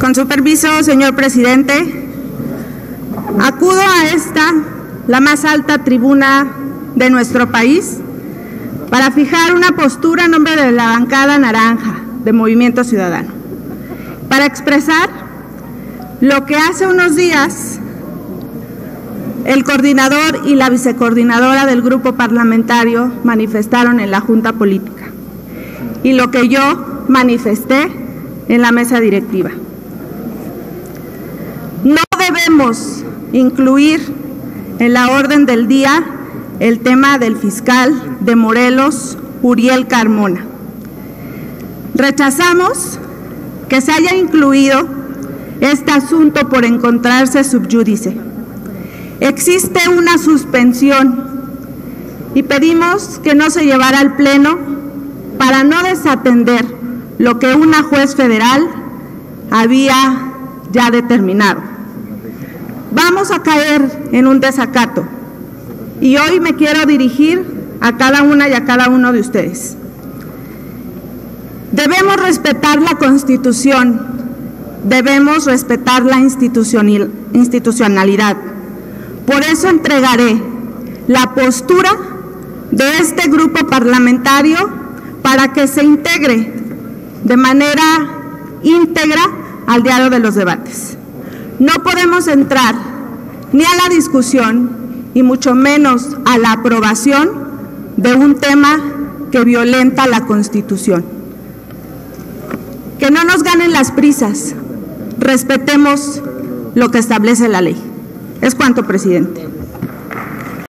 Con su permiso, señor presidente, acudo a esta, la más alta tribuna de nuestro país, para fijar una postura en nombre de la bancada naranja de Movimiento Ciudadano, para expresar lo que hace unos días el coordinador y la vicecoordinadora del grupo parlamentario manifestaron en la Junta Política y lo que yo manifesté en la mesa directiva. No debemos incluir en la orden del día el tema del fiscal de Morelos, Uriel Carmona. Rechazamos que se haya incluido este asunto por encontrarse subyúdice. Existe una suspensión y pedimos que no se llevara al Pleno para no desatender lo que una juez federal había ya determinado. Vamos a caer en un desacato y hoy me quiero dirigir a cada una y a cada uno de ustedes. Debemos respetar la Constitución, debemos respetar la institucionalidad. Por eso entregaré la postura de este grupo parlamentario para que se integre de manera íntegra al diario de los debates. No podemos entrar ni a la discusión y mucho menos a la aprobación de un tema que violenta la Constitución. Que no nos ganen las prisas, respetemos lo que establece la ley. Es cuanto, presidente.